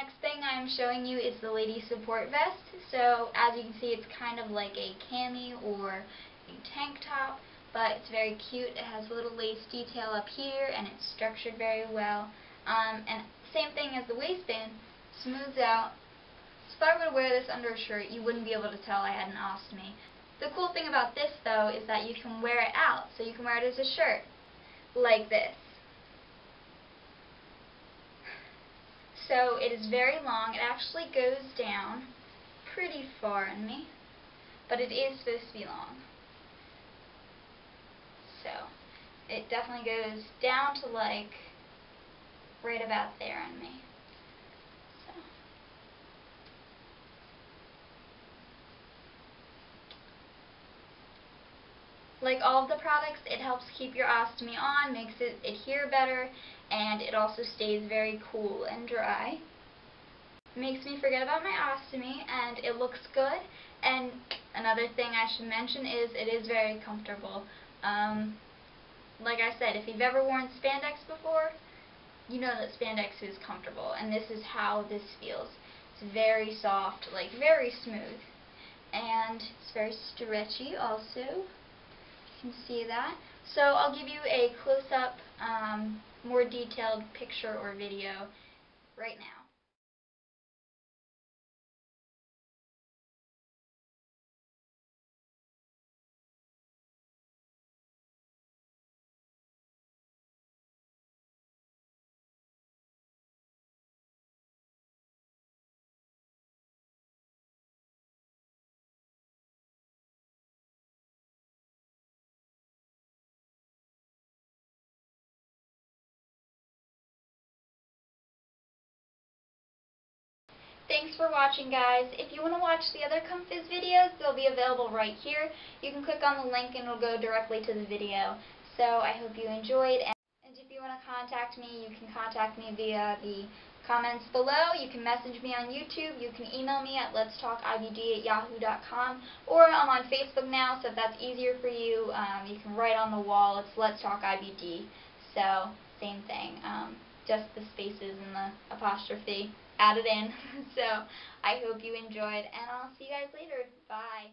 Next thing I'm showing you is the lady support vest. So as you can see it's kind of like a cami or a tank top but it's very cute. It has a little lace detail up here and it's structured very well. Um, and same thing as the waistband, smooths out. So if I were to wear this under a shirt you wouldn't be able to tell I had an ostomy. The cool thing about this though is that you can wear it out. So you can wear it as a shirt like this. So it is very long. It actually goes down pretty far in me, but it is supposed to be long. So it definitely goes down to like right about there on me. So. Like all of the products, it helps keep your ostomy on, makes it adhere better, and it also stays very cool and dry. Makes me forget about my ostomy, and it looks good. And another thing I should mention is it is very comfortable. Um, like I said, if you've ever worn spandex before, you know that spandex is comfortable, and this is how this feels. It's very soft, like very smooth, and it's very stretchy also. Can see that. So I'll give you a close-up, um, more detailed picture or video right now. Thanks for watching, guys. If you want to watch the other Comfizz videos, they'll be available right here. You can click on the link and it'll go directly to the video. So I hope you enjoyed. And if you want to contact me, you can contact me via the comments below. You can message me on YouTube. You can email me at letstalkibd at yahoo.com. Or I'm on Facebook now, so if that's easier for you, um, you can write on the wall. It's Let's Talk IBD. So, same thing. Um, just the spaces and the apostrophe added in. so I hope you enjoyed, and I'll see you guys later. Bye.